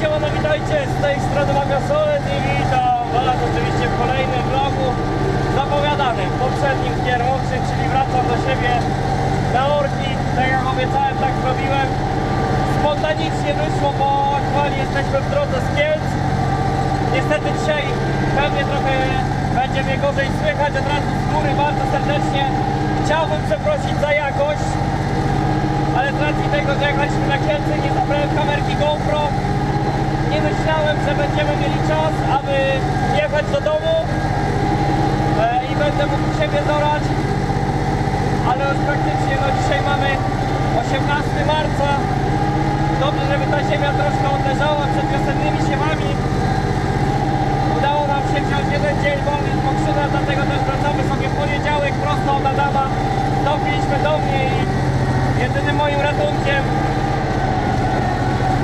siemano, witajcie, z tej strony Magasolet i witam Was oczywiście w kolejnym vlogu zapowiadanym, poprzednim w kierowcy, czyli wracam do siebie na Orki, tak jak obiecałem, tak zrobiłem. Spontanicznie wyszło, bo aktualnie jesteśmy w drodze z Kielc. Niestety dzisiaj pewnie trochę będzie mnie gorzej słychać, od razu z góry bardzo serdecznie chciałbym przeprosić za jakość, ale z racji tego, że jechaliśmy na Kielce nie zabrałem kamerki GoPro, nie myślałem, że będziemy mieli czas, aby jechać do domu e, i będę mógł siebie dorać, ale już praktycznie no dzisiaj mamy 18 marca. Dobrze, żeby ta ziemia troszkę odleżała przed wiosennymi siewami. Udało nam się wziąć jeden dzień wolny z Mokrzyna, dlatego też wracamy sobie w poniedziałek prosto od Adama. Stąpiliśmy do mnie i jedynym moim ratunkiem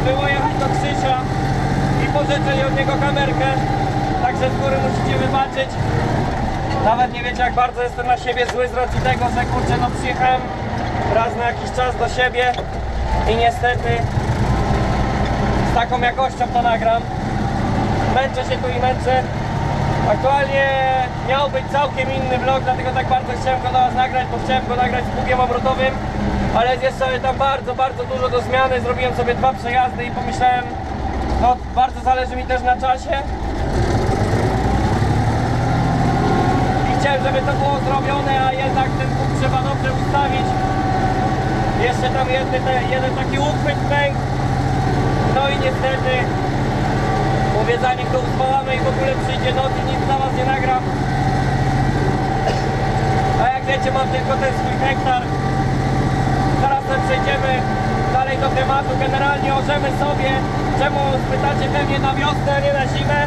było jechać do Krzysia i pożyczyć od niego kamerkę. Także z góry musicie wybaczyć. Nawet nie wiecie jak bardzo jestem na siebie zły z racji tego, że kurczę no przyjechałem raz na jakiś czas do siebie i niestety z taką jakością to nagram. Męczę się tu i męczę. Aktualnie miał być całkiem inny vlog, dlatego tak bardzo chciałem go do Was nagrać, bo chciałem go nagrać z pługiem obrotowym, ale jest sobie tam bardzo, bardzo dużo do zmiany. Zrobiłem sobie dwa przejazdy i pomyślałem, no bardzo zależy mi też na czasie. I chciałem, żeby to było zrobione, a jednak ten pług trzeba dobrze ustawić. Jeszcze tam jedny, jeden taki uchwyt pękł. No i niestety Mówię, zanim to uzwalamy i w ogóle przyjdzie noc i nic na was nie nagram. A jak wiecie, mam tylko ten swój hektar. Zaraz sobie przejdziemy dalej do tematu. Generalnie orzemy sobie, czemu spytacie pewnie na wiosnę, a nie na zimę.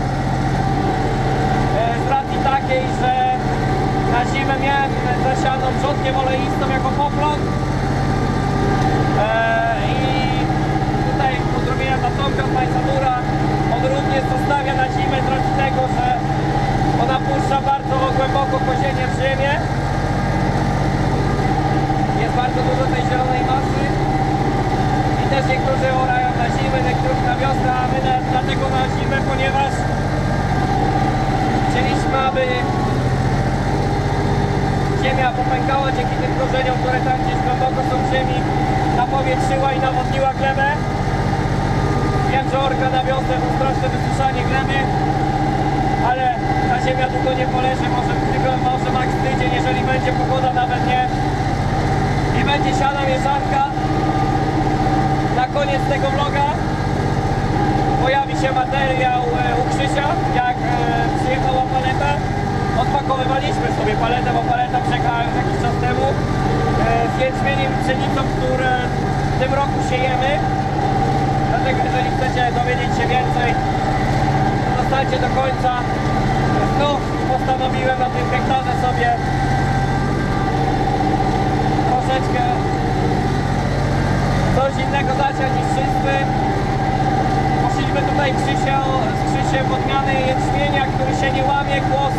E, Z racji takiej, że na zimę miałem zasianą wrzodkiem oleistą jako poplon. E, I tutaj pozdrowienia dla Tomka z Majsadura. On również zostawia na zimę z tego, że ona puszcza bardzo głęboko kozienie w ziemię. Jest bardzo dużo tej zielonej masy. I też niektórzy orają na zimę, niektórzy na wiosnę, a my na, dlatego na zimę, ponieważ chcieliśmy, aby ziemia popękała dzięki tym korzeniom, które tam gdzieś głęboko są w ziemi, napowietrzyła i nawodniła glebę. Wiem, że orka na wiosnę to straszne wysuszanie gleby, ale ta ziemia długo nie poleży, może tylko może max tydzień, jeżeli będzie pogoda, nawet nie. I będzie siana mieszanka. Na koniec tego vloga pojawi się materiał e, u Krzysia, jak e, przyjechała. Odpakowywaliśmy sobie paletę, bo paleta przyjechała już jakiś czas temu. E, z jęczmieniem i pszenicą, które w tym roku siejemy. Dlatego jeżeli chcecie dowiedzieć się więcej, zostańcie do końca. Znów postanowiłem na tym hektarze sobie troszeczkę coś innego zasiać niż wszyscy. Poszliśmy tutaj Krzysia, z Krzysiem odmiany jęczmienia, który się nie łamie, głos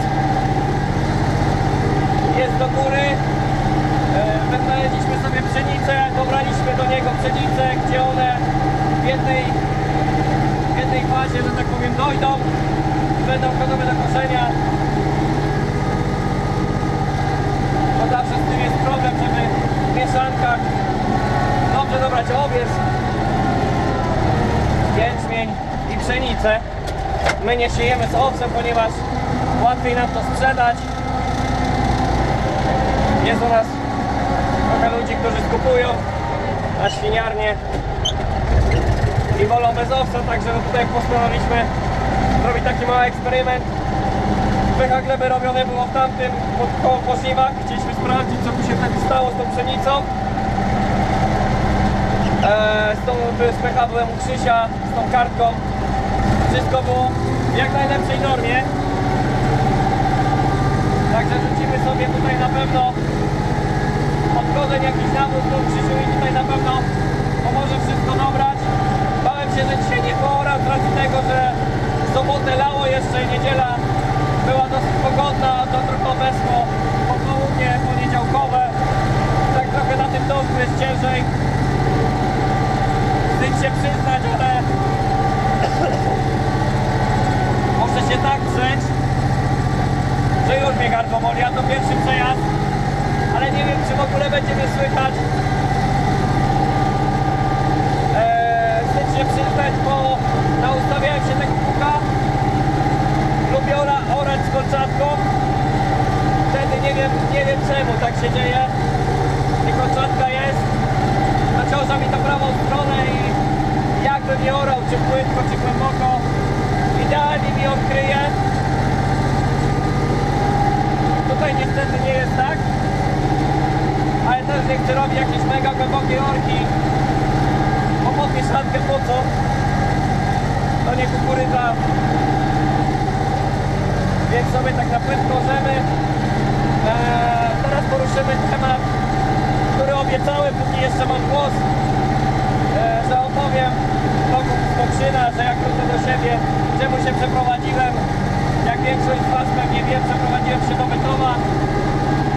jest do góry. E, Wyznaleźliśmy sobie pszenicę, dobraliśmy do niego pszenicę, gdzie one w jednej, w jednej fazie, że tak powiem, dojdą, będą gotowe do koszenia. Bo zawsze z tym jest problem, żeby w mieszankach dobrze dobrać owiec, jęczmień i pszenicę. My nie siejemy z owcem, ponieważ łatwiej nam to sprzedać. Jest u nas trochę ludzi, którzy skupują na świniarnię i wolą bez owca, także tutaj postanowiliśmy zrobić taki mały eksperyment. Pycha gleby robione było w tamtym pod koło po żniwach. Chcieliśmy sprawdzić co tu się wtedy stało z tą pszenicą. Eee, z tą z pycha byłem u Krzysia, z tą kartką. Wszystko było w jak najlepszej normie. Także rzucimy sobie tutaj na pewno odgodzeń jakiś nawóz do Krzysiu i tutaj na pewno słychać. Eee, się przyznać, bo naustawiałem się tego puka. Lubię ora, orać z kolczatką. Wtedy nie wiem, nie wiem czemu tak się dzieje. I kolczatka jest. Naciąża mi to prawą stronę i jakbym nie orał, czy płytko, czy głęboko. Nie chcę robić jakieś mega głębokie orki. Bo pod mieszankę po co? To nie kukurydza. Więc sobie tak na płytko możemy. Eee, teraz poruszymy temat, który obiecałem, póki jeszcze mam głos, eee, że opowiem wokół Stokrzyna, że jak wrócę do siebie, czemu się przeprowadziłem. Jak większość z Was pewnie wie, przeprowadziłem się do Bytowa.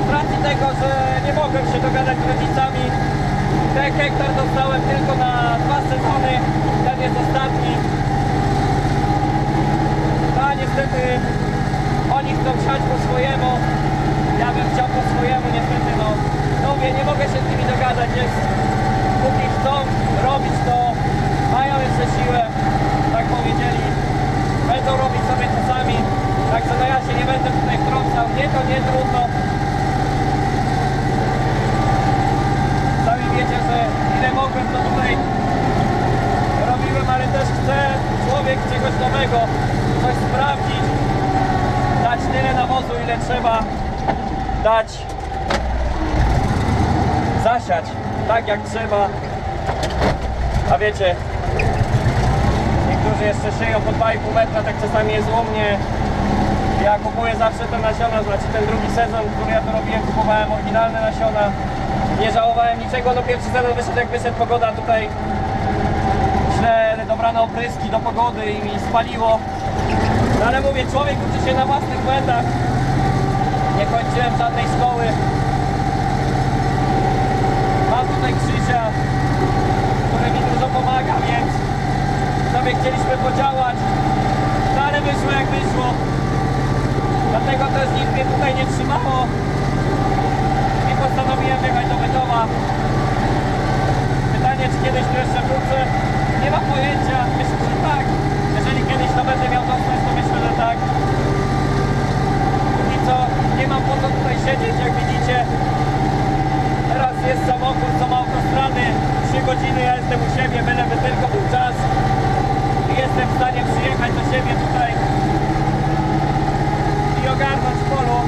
Z racji tego, że nie mogłem się dogadać z rodzicami, ten hektar dostałem tylko na dwa sezony, ten jest ostatni. A niestety oni chcą siać po swojemu, ja bym chciał po swojemu, niestety no, no mówię, nie mogę się z nimi dogadać, jest, póki chcą robić to, mają jeszcze siłę, tak powiedzieli, będą robić sobie to sami, także no ja się nie będę tutaj wtrącał, mnie to nie trudno, sami wiecie, że ile mogłem to tutaj robiłem, ale też chcę człowiek czegoś nowego, coś sprawdzić, dać tyle nawozu, ile trzeba, dać, zasiać tak jak trzeba, a wiecie, niektórzy jeszcze sieją po 2,5 metra, tak czasami jest u mnie, ja kupuję zawsze te nasiona, znaczy ten drugi sezon, który ja to robiłem, kupowałem oryginalne nasiona, nie żałowałem niczego, no pierwszy sezon wyszedł jak wyszedł pogoda tutaj, źle dobrane opryski do pogody i mi spaliło, no ale mówię, człowiek uczy się na własnych błędach. Nie kończyłem żadnej szkoły. Mam tutaj Krzysia, który mi dużo pomaga, więc sobie chcieliśmy podziałać. No ale wyszło jak wyszło. Dlatego też nic mnie tutaj nie trzymało. I postanowiłem jechać do Bytowa. Pytanie, czy kiedyś tu jeszcze wrócę? Nie mam pojęcia. Myślę, że tak. Jeżeli kiedyś to będę miał dostęp, to myślę, że tak. I co? Nie mam po co tutaj siedzieć, jak widzicie. Teraz jest samochód, są autostrady. 3 godziny ja jestem u siebie, byleby tylko był czas. Jestem w stanie przyjechać do siebie tutaj i ogarnąć polu.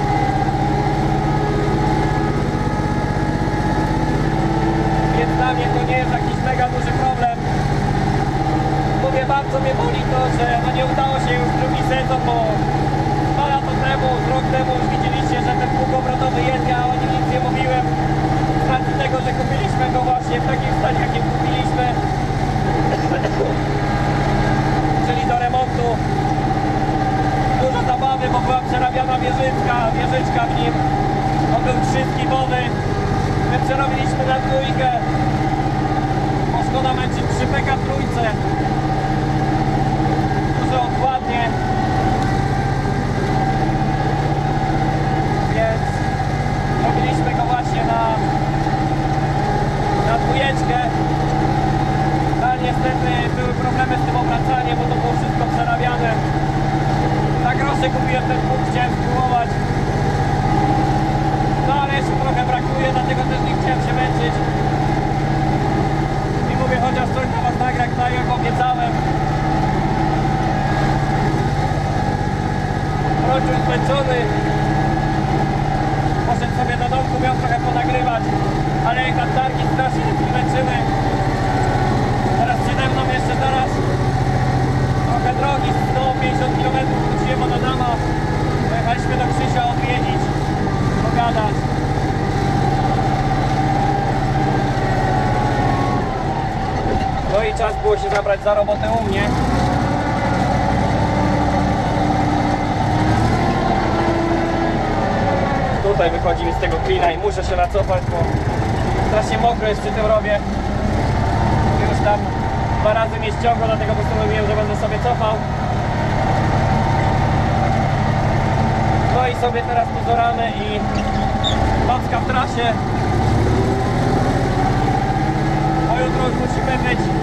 Więc dla mnie to nie jest jakiś mega duży problem. Mówię, bardzo mnie boli to, że no nie udało się już drugi sezon, bo dwa lata temu, z rok temu już widzieliście, że ten pług obrotowy jest, ja o nim nic nie mówiłem. Z racji tego, że kupiliśmy go właśnie w takim stanie, jakim kupiliśmy. Czyli do remontu. Dużo zabawy, bo była przerabiana wieżyczka, wieżyczka w nim. On trzyskibowy. My przerobiliśmy na trójkę. Bo szkoda męczyć 3 PK trójce. Dużo odkładnie. Więc robiliśmy go właśnie na, na dwójeczkę. Ale niestety były problemy z tym obracaniem, bo to było wszystko przerabiane. Na grosze kupiłem ten punkt, chciałem spróbować. Jeszcze trochę brakuje, dlatego też nie chciałem się męczyć. I mówię, chociaż coś na was nagrać, tak jak obiecałem. Wrócił zmęczony. Poszedł sobie do domku, miał trochę ponagrywać. Ale jak na targi strasznie się męczymy. Teraz przede mną jeszcze zaraz trochę drogi, 150 km wróciłem od Adama. Pojechaliśmy do Krzysia odwiedzić, pogadać. No i czas za robotę u mnie. Tutaj wychodzi mi z tego klina i muszę się nacofać, bo strasznie mokro jest przy tym rowie. Już tam dwa razy mnie ściągło, dlatego postanowiłem, że będę sobie cofał. No i sobie teraz pozoramy i nocka w trasie. Bo jutro już musimy być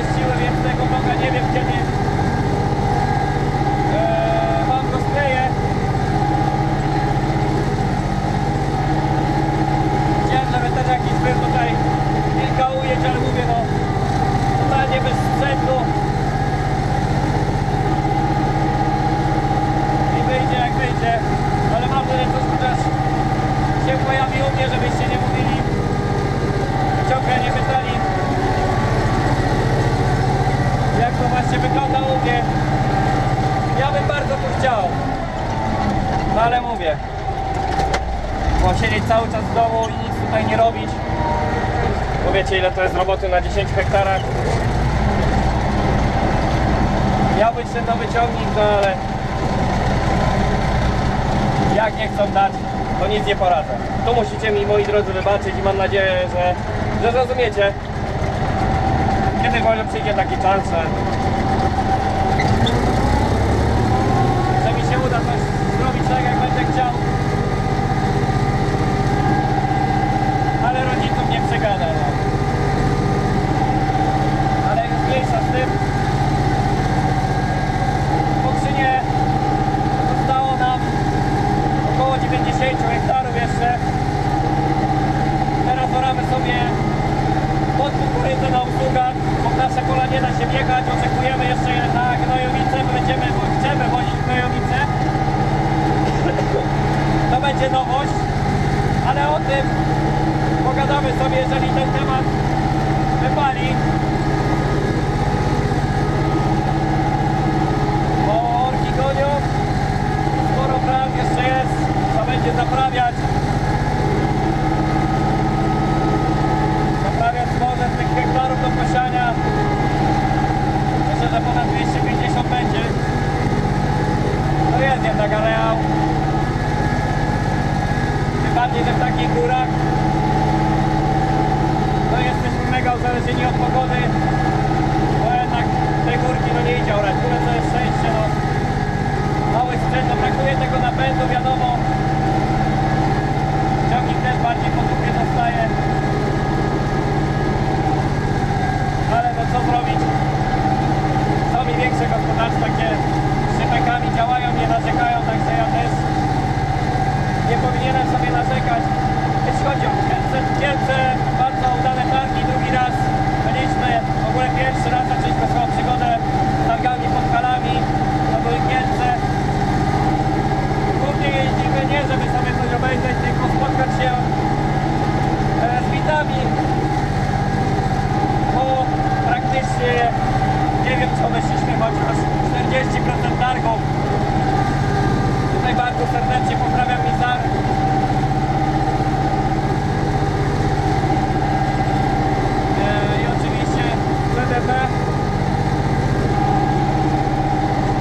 miss you. Być ten nowy ciągnik, no ale jak nie chcą dać, to nic nie poradzę. Tu musicie mi moi drodzy wybaczyć i mam nadzieję, że, że zrozumiecie. Kiedy może przyjdzie taki czas, że, że mi się uda coś zrobić tak jak będę chciał. Ale rodzicom nie przegadę. No. Ale już mniejsza z tym. 50 hektarów jeszcze. Teraz oramy sobie pod kukurydzę na usługach, bo nasze kola nie da się biegać, oczekujemy jeszcze na gnojowisko. Tego napędu, wiadomo. Ciągnik też bardziej po dupie dostaje. Ale no co zrobić? Są i większe gospodarstwa, gdzie szybekami działają, nie narzekają, także ja też nie powinienem sobie narzekać. Jeśli chodzi o Kielce, Kielce bardzo udane targi, drugi raz byliśmy, w ogóle pierwszy raz zaczęliśmy swoją przygodę z targami pod Kalami, to były Kielce. Głównie jeździmy nie, żeby sobie coś obejrzeć, tylko spotkać się e, z widzami, bo praktycznie nie wiem co myśleliśmy, chociaż 40% targów. Tutaj bardzo serdecznie pozdrawiam Mizar. E, I oczywiście ZDP.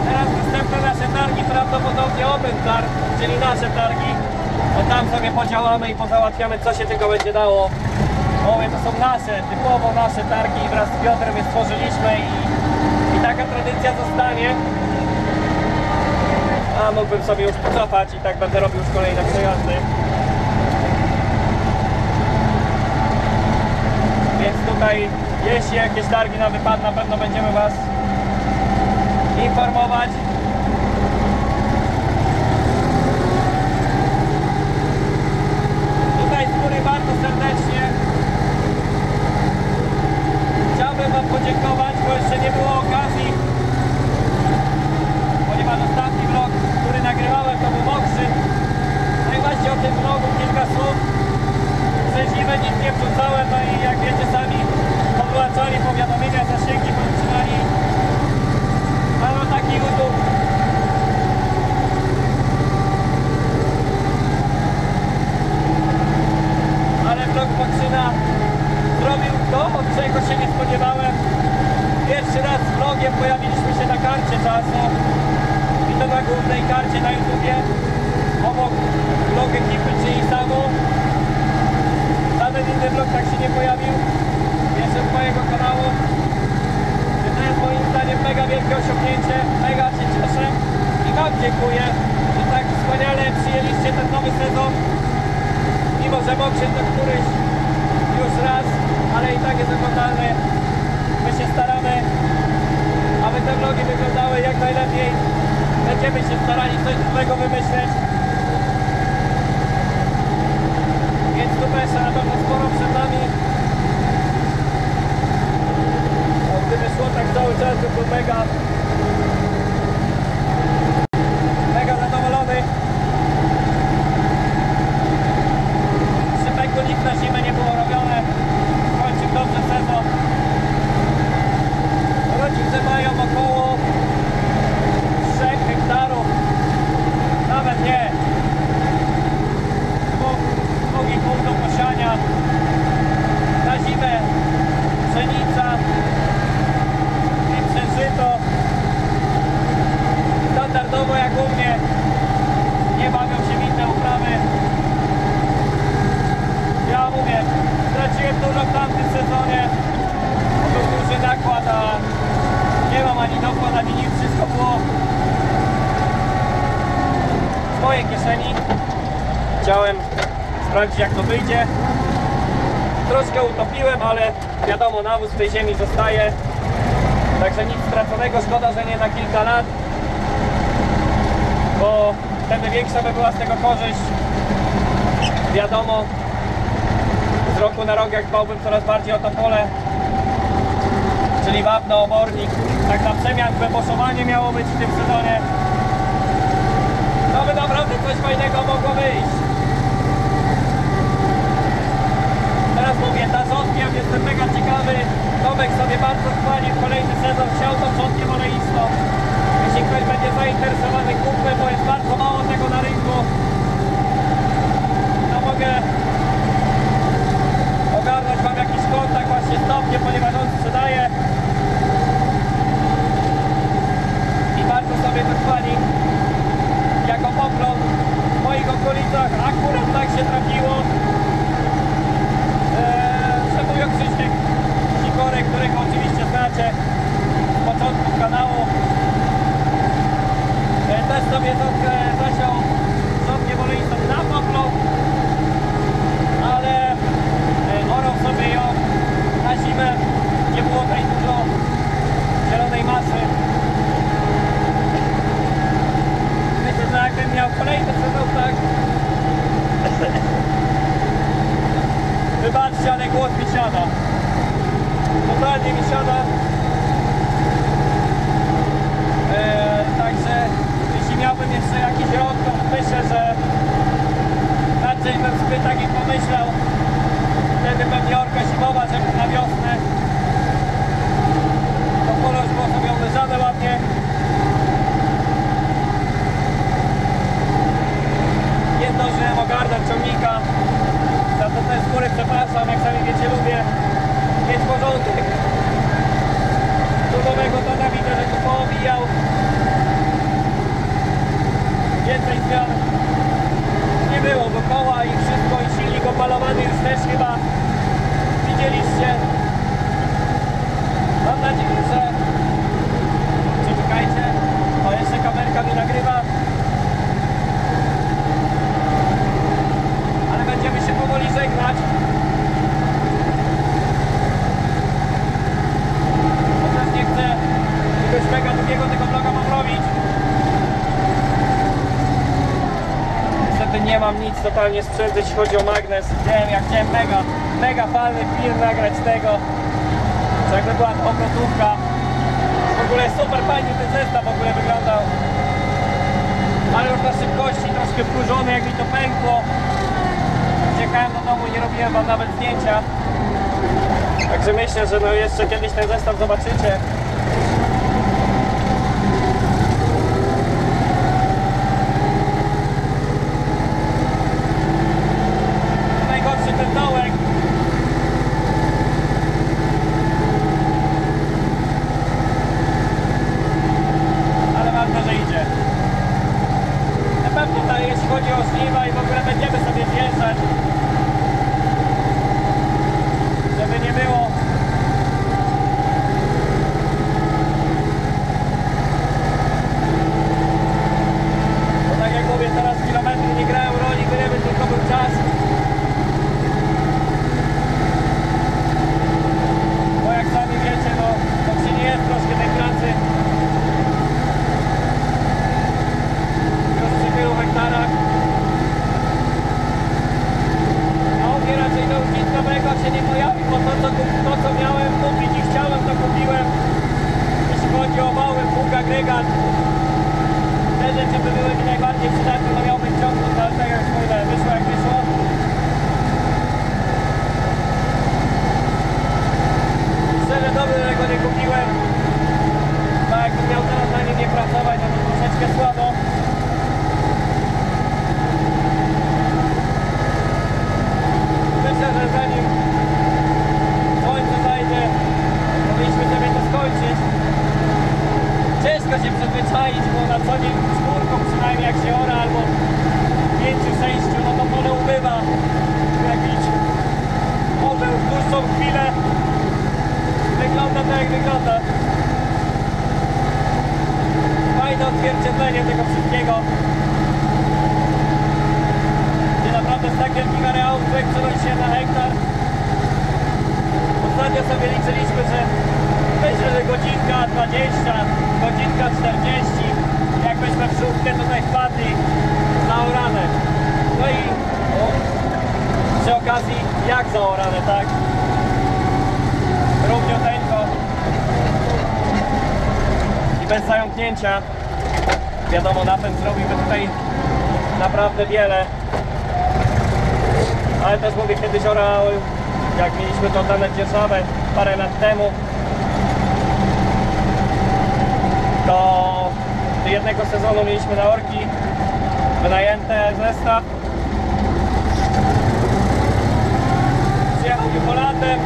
Teraz następne nasze targi, prawdopodobnie Open Targ, czyli nasze targi. Bo podziałamy i pozałatwiamy co się tylko będzie dało. Mówię, to są nasze, typowo nasze targi wraz z Piotrem je stworzyliśmy i, i taka tradycja zostanie. A mógłbym sobie już pocofać i tak będę robił już kolejne przejazdy. Więc tutaj, jeśli jakieś targi nam wypadną, na pewno będziemy Was informować. Tutaj z góry bardzo serdecznie chciałbym Wam podziękować, bo jeszcze nie było okazji ponieważ ostatni vlog, który nagrywałem to był mokrzy. No i właśnie o tym vlogu kilka słów. Szczęśliwe nic nie wrzucałem, no i jak wiecie sami podłączali powiadomienia, zasięgi podtrzymali. Ale no taki YouTube. Ale vlog Pokrzyna zrobił to, od czego się nie spodziewałem. Pierwszy raz z vlogiem pojawiliśmy się na karcie czasu i to na głównej karcie na YouTubie obok vlog ekipy czyli samo żaden inny vlog tak się nie pojawił jeszcze z mojego kanału to jest moim zdaniem mega wielkie osiągnięcie mega się cieszę i wam dziękuję że tak wspaniale przyjęliście ten nowy sezon mimo że mogę to któryś już raz ale i tak jest oglądalny my się staramy aby te vlogi wyglądały jak najlepiej. Będziemy się starali coś nowego wymyśleć. Więc jeszcze na pewno sporo przed czas, to był mega mega zadowolony. Szybek nic na zimę nie było robione. Kończył dobrze sezon. Rodzice mają około 3 hektarów, nawet nie, sezonie był duży nakład, a nie mam ani dokład, ani nic, wszystko było z mojej kieszeni. Chciałem sprawdzić jak to wyjdzie. Troszkę utopiłem, ale wiadomo, nawóz w tej ziemi zostaje. Także nic straconego, szkoda, że nie na kilka lat. Bo wtedy większa by była z tego korzyść. Wiadomo, z roku na rok jak dbałbym coraz bardziej o to pole, czyli wapno, obornik, tak na przemian wyboszowanie miało być w tym sezonie. To by naprawdę coś fajnego mogło wyjść. Teraz mówię, ta rzodkiew, jestem mega ciekawy. Tomek sobie bardzo chwali w kolejny sezon, chciał tą rzodkiew oleistą. Jeśli ktoś będzie zainteresowany, kupmy, bo jest bardzo mało tego na rynku. No mogę ogarnąć Wam jakiś kontakt właśnie z Tomkiem, ponieważ on sprzedaje. I bardzo sobie to chwali. Jako poplon w moich okolicach akurat tak się trafiło. Eee, że mówią Krzyśniek Sikorek, którego oczywiście znacie z początku kanału. Eee, też sobie ząbkę zasiął ząbkę woleistą na poplon, ale e, orał sobie ją na zimę, nie było tutaj dużo zielonej masy. Myślę, że jakbym miał kolejny sezon tak Wybaczcie, ale głos mi siada. Totalnie mi siada. Eee, także jeśli miałbym jeszcze jakiś rok, to myślę, że raczej bym sobie tak i pomyślał. Wtedy pewnie orka zimowa, żeby na wiosnę to pole już było sobie uleżane ładnie. Nie zdążyłem ogarnąć ciągnika. Za to też z góry przepraszam, jak sami wiecie, lubię mieć porządek. Tu nowego tata widzę, że tu poobijał. Więcej zmian nie było, bo koła i wszystko i silnik opalowany już też chyba widzieliście. Mam nadzieję, że... Czy czekajcie? O, jeszcze kamerka mi nagrywa. ale będziemy się powoli żegnać. Bo też nie chcę jakiegoś mega długiego tego vloga mam robić. Niestety nie mam nic totalnie sprzętu, jeśli chodzi o magnes. Wiem, jak chciałem mega, mega fajny film nagrać tego. Że jakby była obrotówka. W ogóle super fajnie ten zestaw w ogóle wyglądał. Ale już na szybkości, troszkę wkurzony jak mi to pękło. Uciekałem do domu nie robiłem wam nawet zdjęcia. Także myślę, że no jeszcze kiedyś ten zestaw zobaczycie. Najgorszy ten dołek. Ale ważne, że idzie. Na pewno ta, jeśli chodzi o żniwa i w ogóle będziemy sobie zjeżdżać. Żeby nie było. Bo tak jak mówię, teraz kilometry nie grają roli, gdyby tylko był czas. Bo jak sami wiecie, no to przy nie jest troszkę tej pracy. Już przy tylu hektarach. A on mnie raczej do użytkowego się nie pojawi, bo to co, to co miałem kupić i chciałem to kupiłem. Jeśli chodzi o mały pług agregat, te rzeczy by były mi najbardziej przydatne, no miałbym ciągnąć, ale tak jak mówię, wyszło jak wyszło. Szczerze dobrze, że go nie kupiłem. Bo jakbym miał teraz na nim nie pracować, no to troszeczkę słabo. Myślę, że zanim słońce zajdzie, powinniśmy sobie to skończyć. Ciężko się przyzwyczaić, bo na co dzień czwórką przynajmniej jak się ora albo pięciu, sześciu, no to pole ubywa. Jakiś może już dłuższą chwilę tak jak wygląda. Fajne odzwierciedlenie tego wszystkiego. Gdzie naprawdę z tak wielkim areału człowiek się na hektar. Ostatnio sobie liczyliśmy, że myślę, godzinka 20, godzinka 40. Jakbyśmy w szóstkę tutaj wpadli zaorane. No i o, przy okazji jak zaorane, tak? Równiuteńko. I bez zająknięcia. Wiadomo, napęd zrobiłby tutaj naprawdę wiele. Ale też mówię, kiedyś orał, jak mieliśmy to dane dzierżawę parę lat temu, to do jednego sezonu mieliśmy na orki wynajęte zestaw. Przyjechał Jupolatem,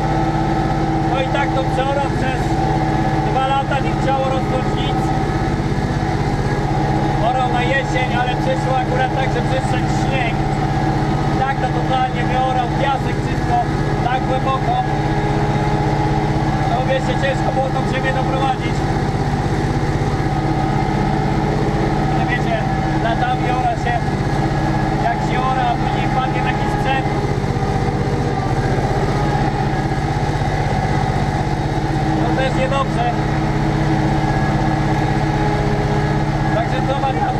no i tak to przeorał przez dwa lata, nie chciało rosnąć nic. Orał na jesień, ale przyszło akurat tak, że przyszedł śnieg. Tak to totalnie wyorał, piasek wszystko, tak głęboko. No wiecie, ciężko było tą ziemię doprowadzić. Ale wiecie, latami ora się, jak się ora, a później padnie taki sprzęt. To też niedobrze. Także co warianty?